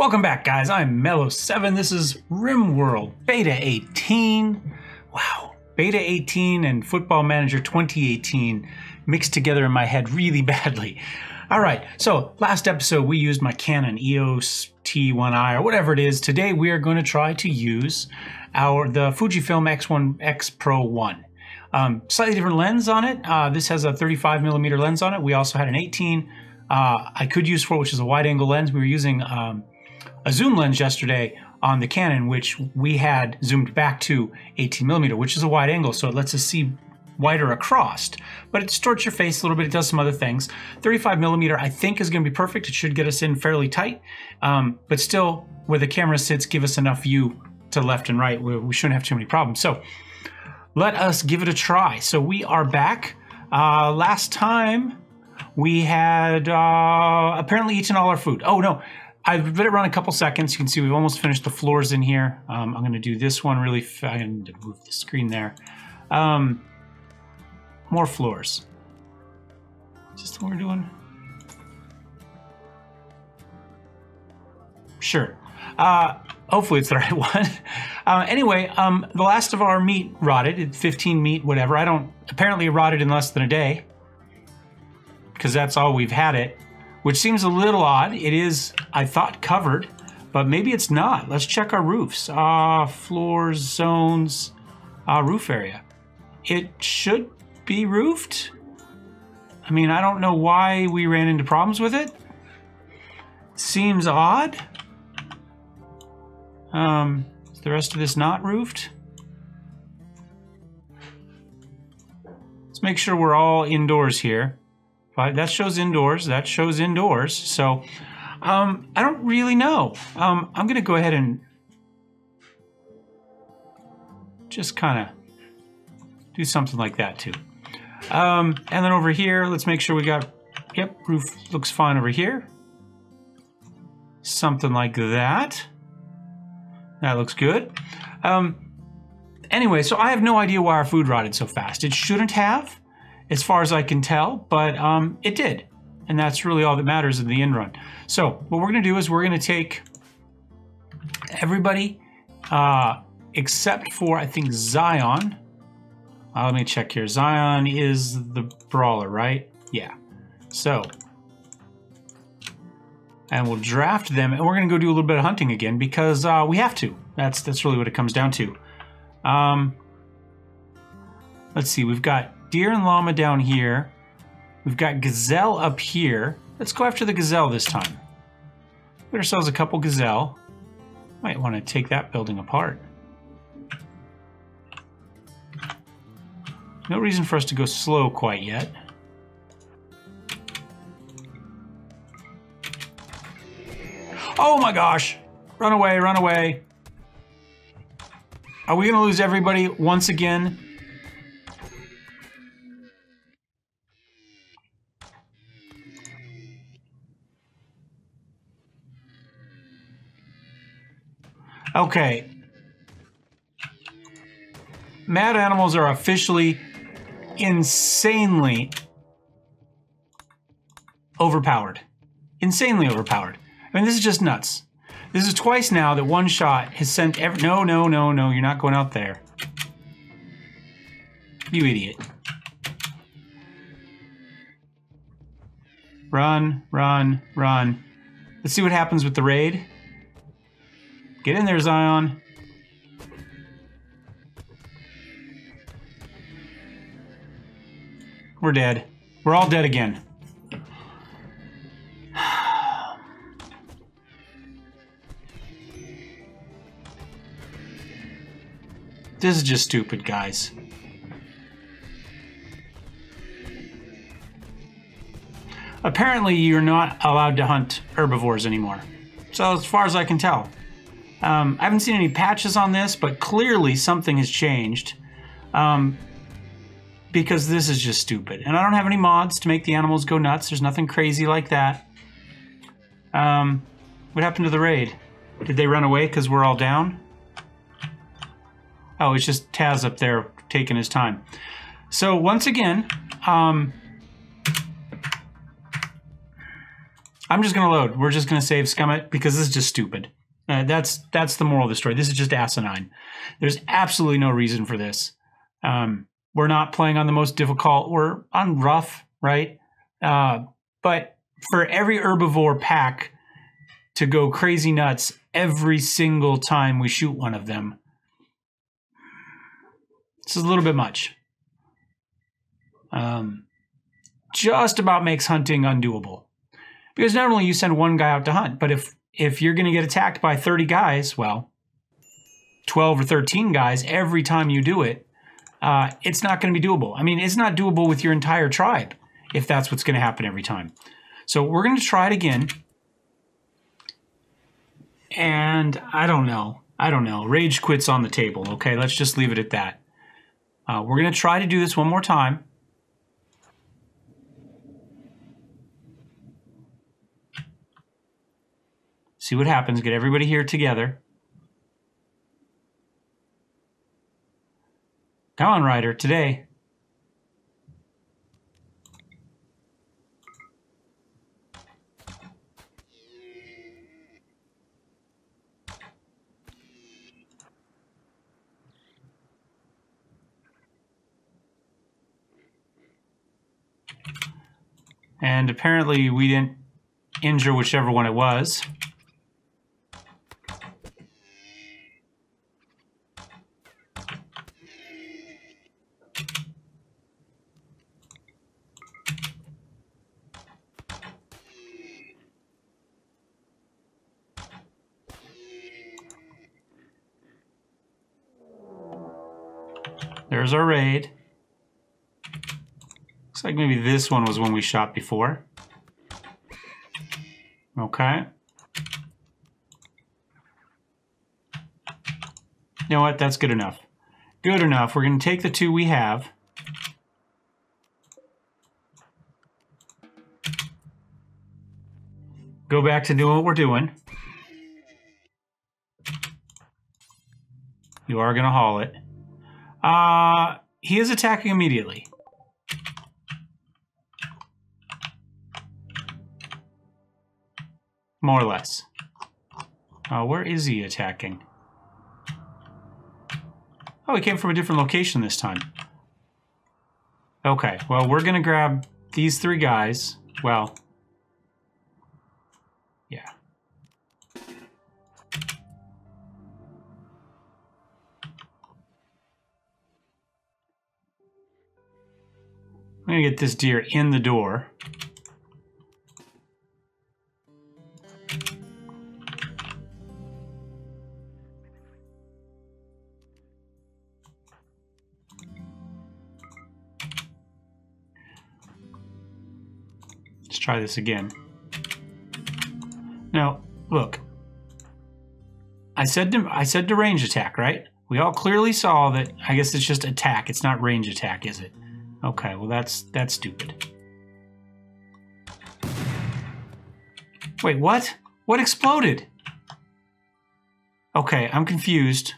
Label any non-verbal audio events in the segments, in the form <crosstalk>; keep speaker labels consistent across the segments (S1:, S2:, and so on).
S1: Welcome back, guys. I'm Mellow7. This is RimWorld Beta 18. Wow. Beta 18 and Football Manager 2018 mixed together in my head really <laughs> badly. All right, so last episode we used my Canon EOS T1i or whatever it is. Today we are going to try to use our the Fujifilm X1 X Pro 1. Um, slightly different lens on it. Uh, this has a 35 millimeter lens on it. We also had an 18 uh, I could use for, which is a wide angle lens. We were using um, a zoom lens yesterday on the Canon, which we had zoomed back to 18 millimeter, which is a wide angle, so it lets us see wider across. But it distorts your face a little bit. It does some other things. 35 millimeter, I think, is going to be perfect. It should get us in fairly tight, um, but still, where the camera sits, give us enough view to left and right. We, we shouldn't have too many problems. So let us give it a try. So we are back. Uh, last time we had uh, apparently eaten all our food. Oh no, I've let it run a couple seconds. You can see we've almost finished the floors in here. Um, I'm going to do this one really. I'm going to move the screen there. Um, more floors. Just what we're doing. Sure. Uh, hopefully it's the <laughs> right one. Uh, anyway, um, the last of our meat rotted. 15 meat, whatever. I don't. Apparently, it rotted in less than a day because that's all we've had it which seems a little odd. It is, I thought, covered, but maybe it's not. Let's check our roofs. Uh, floors, zones, uh, roof area. It should be roofed. I mean, I don't know why we ran into problems with it. Seems odd. Um, is the rest of this not roofed? Let's make sure we're all indoors here. But that shows indoors. That shows indoors. So um, I don't really know. Um, I'm going to go ahead and just kind of do something like that too. Um, and then over here, let's make sure we got, yep, roof looks fine over here. Something like that. That looks good. Um, anyway, so I have no idea why our food rotted so fast. It shouldn't have as far as I can tell, but um, it did. And that's really all that matters in the end run. So what we're going to do is we're going to take everybody uh, except for, I think, Zion. Uh, let me check here. Zion is the brawler, right? Yeah. So, and we'll draft them, and we're going to go do a little bit of hunting again because uh, we have to. That's that's really what it comes down to. Um, let's see. We've got deer and llama down here. We've got gazelle up here. Let's go after the gazelle this time. Get ourselves a couple gazelle. Might want to take that building apart. No reason for us to go slow quite yet. Oh my gosh! Run away, run away. Are we going to lose everybody once again? Okay. Mad animals are officially insanely overpowered. Insanely overpowered. I mean, this is just nuts. This is twice now that one shot has sent every. No, no, no, no, you're not going out there. You idiot. Run, run, run. Let's see what happens with the raid. Get in there, Zion. We're dead. We're all dead again. <sighs> this is just stupid, guys. Apparently, you're not allowed to hunt herbivores anymore. So, as far as I can tell. Um, I haven't seen any patches on this, but clearly something has changed. Um, because this is just stupid. And I don't have any mods to make the animals go nuts. There's nothing crazy like that. Um, what happened to the raid? Did they run away because we're all down? Oh, it's just Taz up there taking his time. So once again, um, I'm just gonna load. We're just gonna save Scummit because this is just stupid. Uh, that's that's the moral of the story. This is just asinine. There's absolutely no reason for this. Um, we're not playing on the most difficult. We're on rough, right? Uh, but for every herbivore pack to go crazy nuts every single time we shoot one of them, this is a little bit much. Um, just about makes hunting undoable. Because not only you send one guy out to hunt, but if if you're going to get attacked by 30 guys, well, 12 or 13 guys every time you do it, uh, it's not going to be doable. I mean, it's not doable with your entire tribe if that's what's going to happen every time. So we're going to try it again. And I don't know. I don't know. Rage quits on the table. Okay, let's just leave it at that. Uh, we're going to try to do this one more time. See what happens. Get everybody here together. Come on, Ryder, today. And apparently we didn't injure whichever one it was. There's our raid. Looks like maybe this one was one we shot before. Okay. You know what? That's good enough. Good enough. We're going to take the two we have. Go back to doing what we're doing. You are going to haul it. Uh, he is attacking immediately. More or less. Uh, where is he attacking? Oh, he came from a different location this time. Okay, well, we're going to grab these three guys. Well, I'm to get this deer in the door. Let's try this again. Now, look. I said to, I said to range attack, right? We all clearly saw that. I guess it's just attack. It's not range attack, is it? Okay, well that's that's stupid. Wait, what? What exploded? Okay, I'm confused.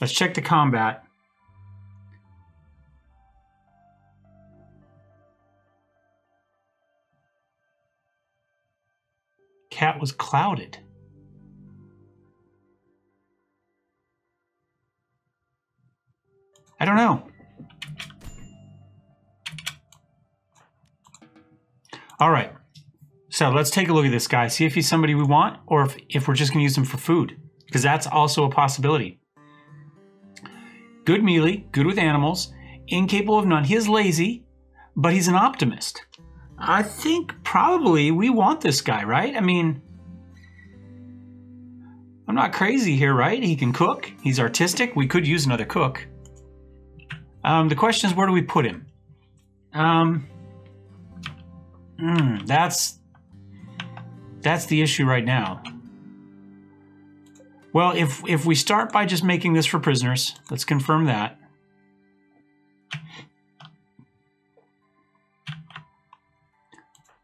S1: Let's check the combat. cat was clouded. I don't know. All right. So let's take a look at this guy, see if he's somebody we want or if, if we're just going to use him for food, because that's also a possibility. Good melee, good with animals, incapable of none. He is lazy, but he's an optimist. I think probably we want this guy, right? I mean, I'm not crazy here, right? He can cook. He's artistic. We could use another cook. Um, the question is, where do we put him? Um, mm, that's that's the issue right now. Well, if if we start by just making this for prisoners, let's confirm that.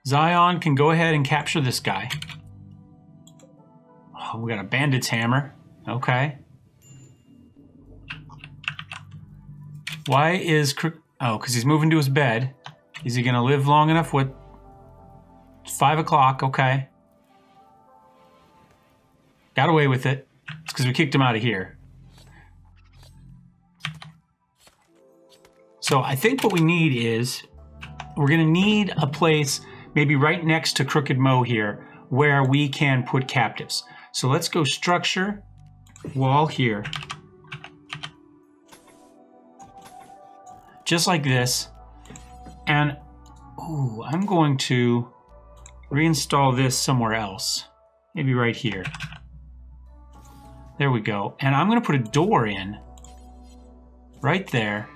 S1: Zion can go ahead and capture this guy. Oh, we got a bandit's hammer. Okay. Why is... Oh, because he's moving to his bed. Is he going to live long enough? What? Five o'clock. Okay. Got away with it. It's because we kicked him out of here. So I think what we need is we're going to need a place maybe right next to Crooked Mo here where we can put captives. So let's go structure, wall here. Just like this. And ooh, I'm going to reinstall this somewhere else. Maybe right here. There we go. And I'm going to put a door in right there.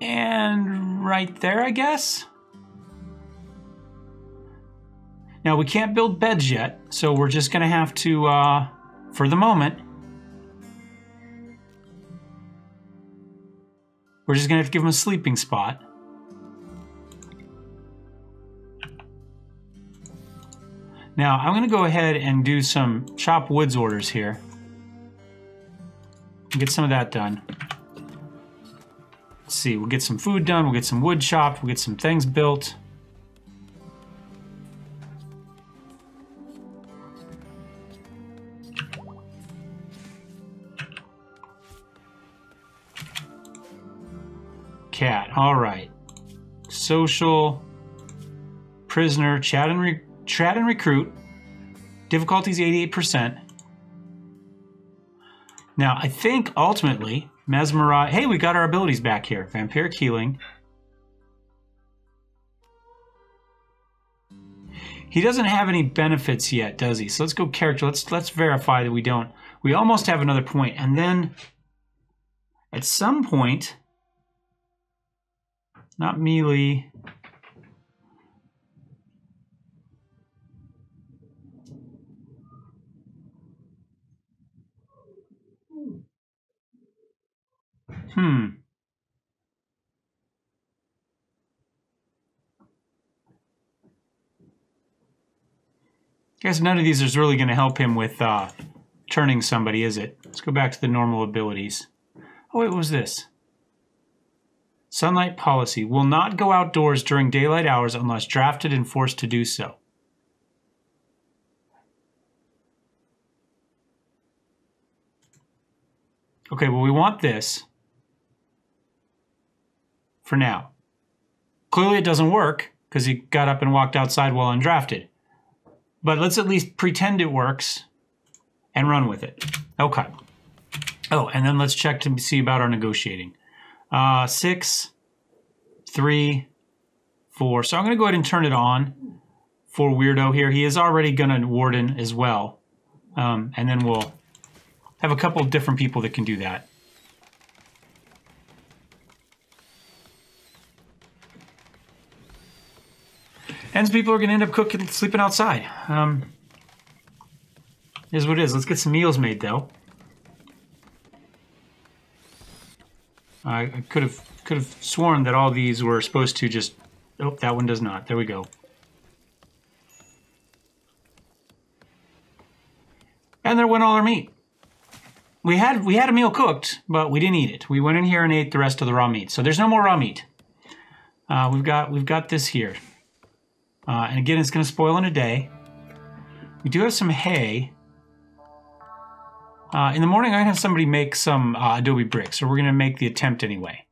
S1: And right there, I guess. Now, we can't build beds yet, so we're just going to have to, uh, for the moment, we're just going to have to give them a sleeping spot. Now, I'm going to go ahead and do some chop woods orders here. Get some of that done. Let's see, we'll get some food done, we'll get some wood chopped, we'll get some things built. Cat, all right. Social, prisoner, chat and Chat and recruit. Difficulties 88%. Now, I think ultimately, mesmerize. Hey, we got our abilities back here. Vampiric healing. He doesn't have any benefits yet, does he? So let's go character. Let's let's verify that we don't. We almost have another point, and then at some point, not melee. Hmm. Guess none of these is really going to help him with uh, turning somebody, is it? Let's go back to the normal abilities. Oh, wait, what was this? Sunlight policy will not go outdoors during daylight hours unless drafted and forced to do so. Okay, well, we want this for now. Clearly, it doesn't work because he got up and walked outside while undrafted. But let's at least pretend it works and run with it. Okay. Oh, and then let's check to see about our negotiating. Uh, six, three, four. So I'm going to go ahead and turn it on for Weirdo here. He is already going to Warden as well. Um, and then we'll have a couple of different people that can do that. And people are going to end up cooking, sleeping outside. Um, is what it is. Let's get some meals made, though. I, I could have could have sworn that all these were supposed to just. Oh, that one does not. There we go. And there went all our meat. We had we had a meal cooked, but we didn't eat it. We went in here and ate the rest of the raw meat. So there's no more raw meat. Uh, we've got we've got this here. Uh, and again, it's going to spoil in a day. We do have some hay. Uh, in the morning, I'm going to have somebody make some uh, adobe bricks, so we're going to make the attempt anyway.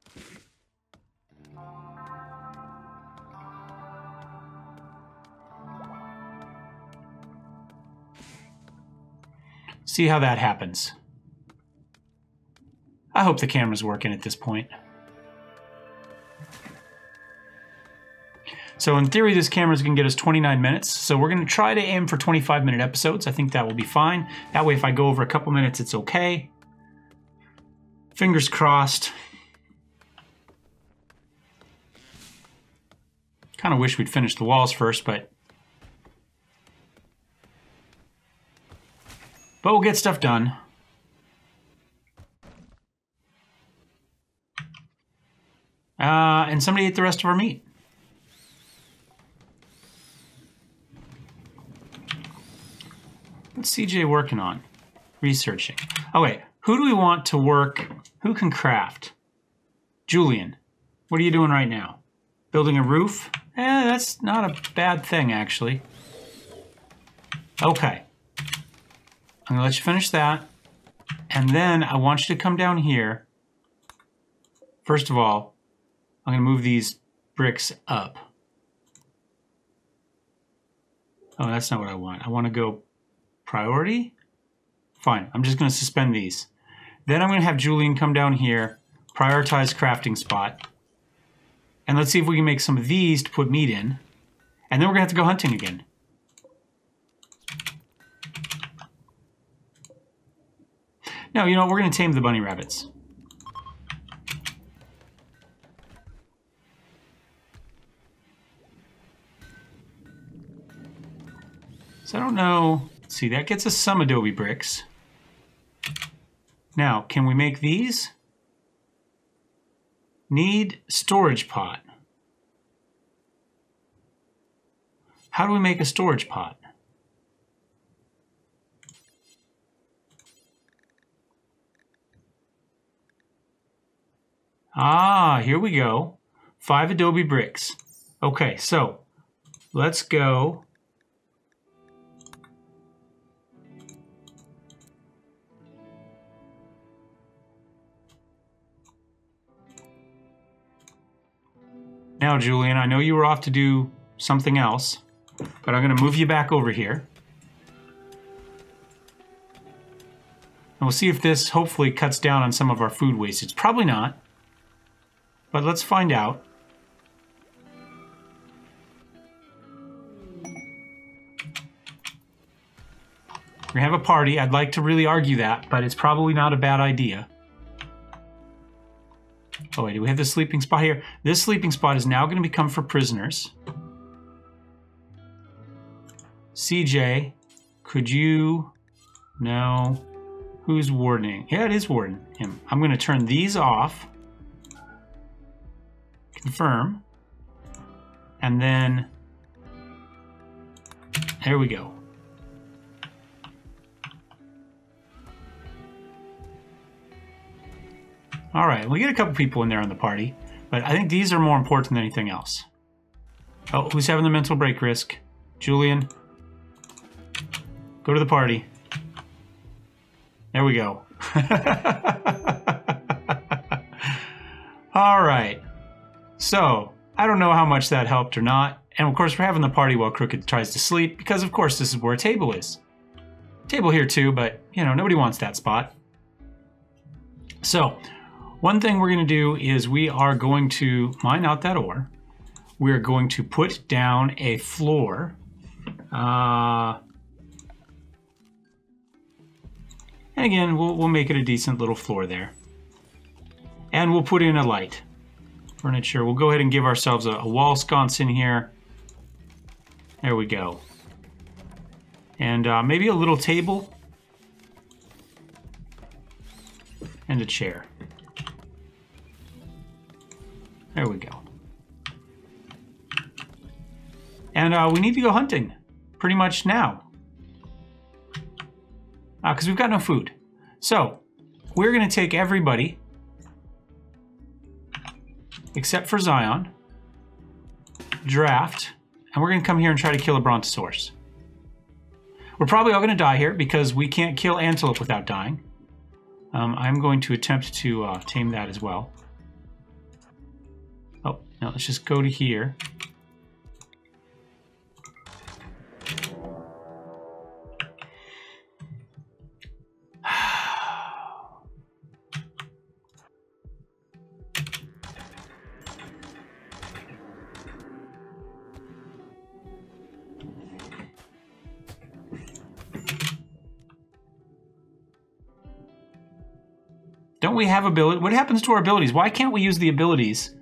S1: See how that happens. I hope the camera's working at this point. So in theory, this camera is going to get us 29 minutes. So we're going to try to aim for 25 minute episodes. I think that will be fine. That way, if I go over a couple minutes, it's okay. Fingers crossed. Kind of wish we'd finished the walls first, but... But we'll get stuff done. Uh, and somebody ate the rest of our meat. What's CJ working on? Researching. Oh, wait. Who do we want to work? Who can craft? Julian, what are you doing right now? Building a roof. Eh, that's not a bad thing, actually. Okay. I'm going to let you finish that. And then I want you to come down here. First of all, I'm going to move these bricks up. Oh, that's not what I want. I want to go priority. Fine. I'm just going to suspend these. Then I'm going to have Julian come down here, prioritize crafting spot. And let's see if we can make some of these to put meat in. And then we're going to have to go hunting again. No, you know, we're going to tame the bunny rabbits. So I don't know. See, that gets us some adobe bricks. Now, can we make these? Need storage pot. How do we make a storage pot? Ah, here we go. Five adobe bricks. Okay, so let's go Now, Julian, I know you were off to do something else, but I'm going to move you back over here. And we'll see if this hopefully cuts down on some of our food wastage. Probably not, but let's find out. We have a party. I'd like to really argue that, but it's probably not a bad idea. Oh wait, do we have the sleeping spot here? This sleeping spot is now going to become for prisoners. CJ, could you... No. Who's wardening? Yeah, it is warden. Him. I'm going to turn these off. Confirm. And then... There we go. All right, we get a couple people in there on the party, but I think these are more important than anything else. Oh, who's having the mental break risk? Julian. Go to the party. There we go. <laughs> All right. So, I don't know how much that helped or not. And of course, we're having the party while Crooked tries to sleep, because of course this is where a table is. Table here too, but, you know, nobody wants that spot. So, one thing we're going to do is we are going to mine out that ore. We're going to put down a floor. Uh, and again, we'll, we'll make it a decent little floor there. And we'll put in a light. Furniture. We'll go ahead and give ourselves a, a wall sconce in here. There we go. And uh, maybe a little table. And a chair. There we go. And uh, we need to go hunting pretty much now. Because uh, we've got no food. So, we're going to take everybody except for Zion, draft, and we're going to come here and try to kill a Brontosaurus. We're probably all going to die here because we can't kill antelope without dying. Um, I'm going to attempt to uh, tame that as well. Now let's just go to here. <sighs> Don't we have ability? What happens to our abilities? Why can't we use the abilities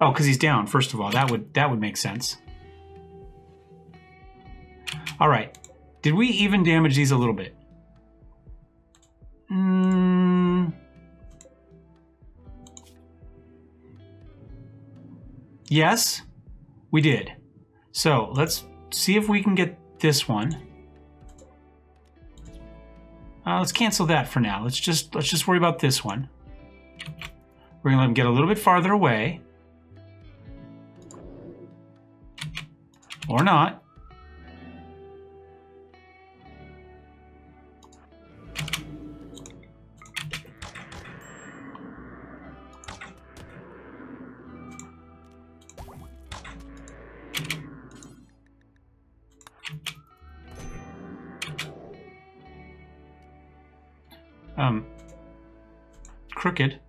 S1: Oh, because he's down, first of all. That would that would make sense. Alright. Did we even damage these a little bit? Mm. Yes, we did. So let's see if we can get this one. Uh, let's cancel that for now. Let's just let's just worry about this one. We're gonna let him get a little bit farther away. Or not. Um, crooked.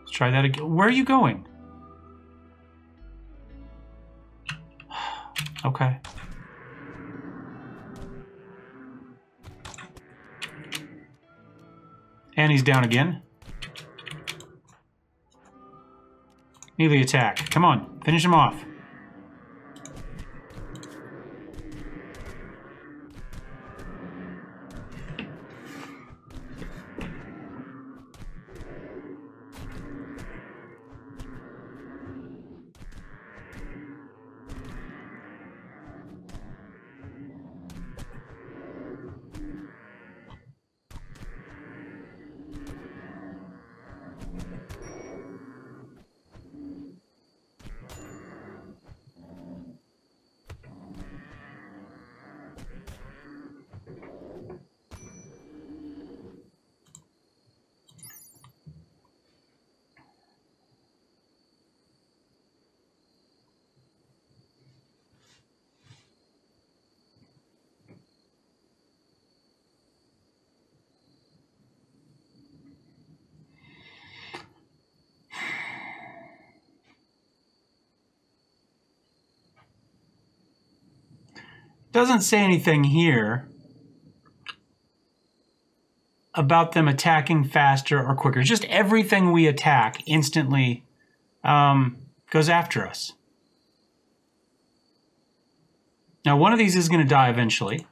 S1: Let's try that again. Where are you going? And he's down again. Melee attack. Come on, finish him off. Doesn't say anything here about them attacking faster or quicker. Just everything we attack instantly um, goes after us. Now, one of these is going to die eventually.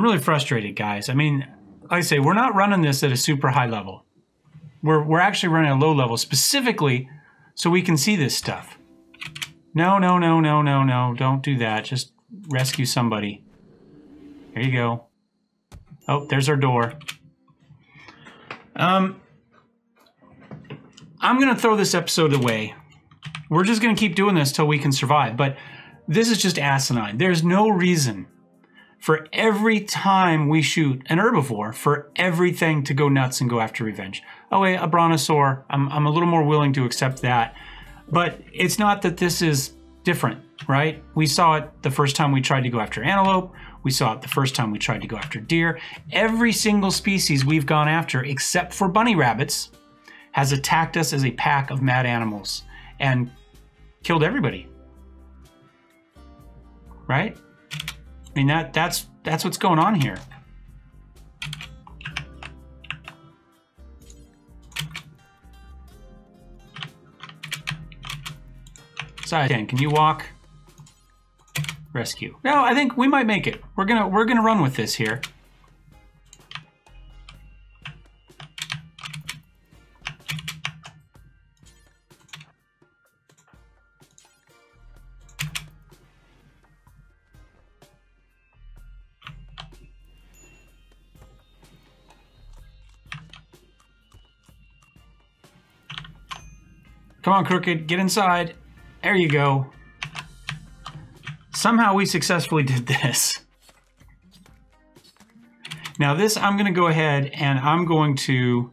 S1: I'm really frustrated, guys. I mean, like I say, we're not running this at a super high level. We're, we're actually running a low level specifically so we can see this stuff. No, no, no, no, no, no. Don't do that. Just rescue somebody. There you go. Oh, there's our door. Um, I'm going to throw this episode away. We're just going to keep doing this till we can survive. But this is just asinine. There's no reason for every time we shoot an herbivore, for everything to go nuts and go after revenge. Oh, wait, a brontosaur, I'm, I'm a little more willing to accept that. But it's not that this is different, right? We saw it the first time we tried to go after antelope. We saw it the first time we tried to go after deer. Every single species we've gone after, except for bunny rabbits, has attacked us as a pack of mad animals and killed everybody. Right? I mean that that's that's what's going on here. Side 10, can you walk? Rescue. No, I think we might make it. We're gonna we're gonna run with this here. Come on, Crooked, get inside. There you go. Somehow we successfully did this. Now this, I'm going to go ahead and I'm going to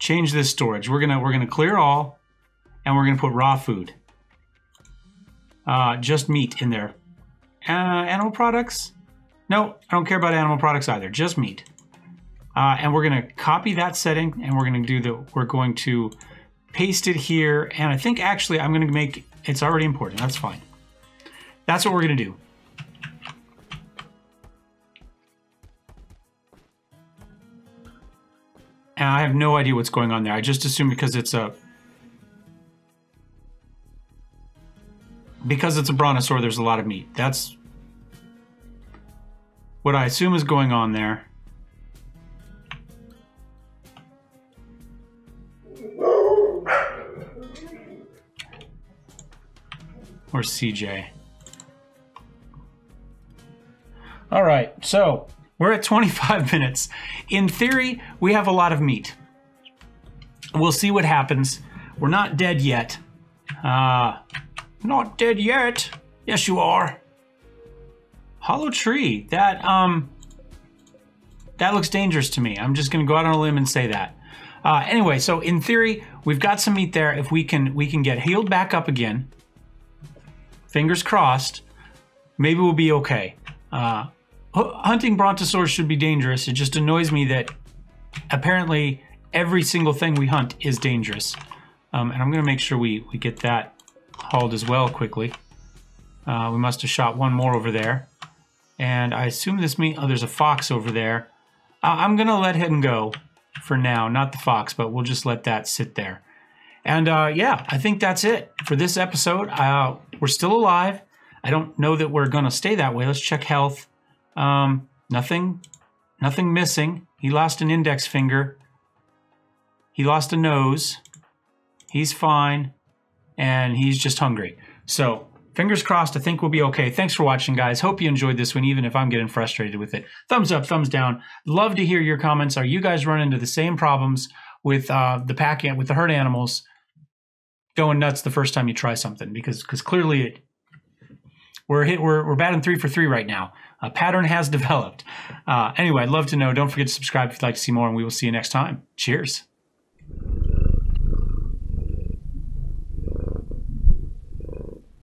S1: change this storage. We're gonna we're gonna clear all, and we're gonna put raw food. Uh, just meat in there. Uh, animal products? No, I don't care about animal products either. Just meat. Uh, and we're gonna copy that setting, and we're gonna do the. We're going to paste it here, and I think actually I'm going to make, it's already imported, that's fine. That's what we're going to do. And I have no idea what's going on there. I just assume because it's a, because it's a brontosaur, there's a lot of meat. That's what I assume is going on there. Or CJ. All right, so we're at 25 <laughs> minutes. In theory, we have a lot of meat. We'll see what happens. We're not dead yet. Uh, not dead yet. Yes, you are. Hollow tree. That, um, that looks dangerous to me. I'm just going to go out on a limb and say that. Uh, anyway, so in theory, we've got some meat there. If we can, we can get healed back up again. Fingers crossed. Maybe we'll be okay. Uh, hunting brontosaurs should be dangerous. It just annoys me that apparently every single thing we hunt is dangerous. Um, and I'm going to make sure we, we get that hauled as well quickly. Uh, we must have shot one more over there. And I assume this means... Oh, there's a fox over there. Uh, I'm going to let him go for now. Not the fox, but we'll just let that sit there. And uh, yeah, I think that's it for this episode. Uh, we're still alive. I don't know that we're going to stay that way. Let's check health. Um, nothing, nothing missing. He lost an index finger. He lost a nose. He's fine. And he's just hungry. So fingers crossed, I think we'll be okay. Thanks for watching, guys. Hope you enjoyed this one, even if I'm getting frustrated with it. Thumbs up, thumbs down. Love to hear your comments. Are you guys running into the same problems with uh, the pack with the herd animals going nuts the first time you try something? Because because clearly it, we're hit we're we're batting three for three right now. A pattern has <laughs> developed. Uh, anyway, I'd love to know. Don't forget to subscribe if you'd like to see more, and we will see you next time. Cheers.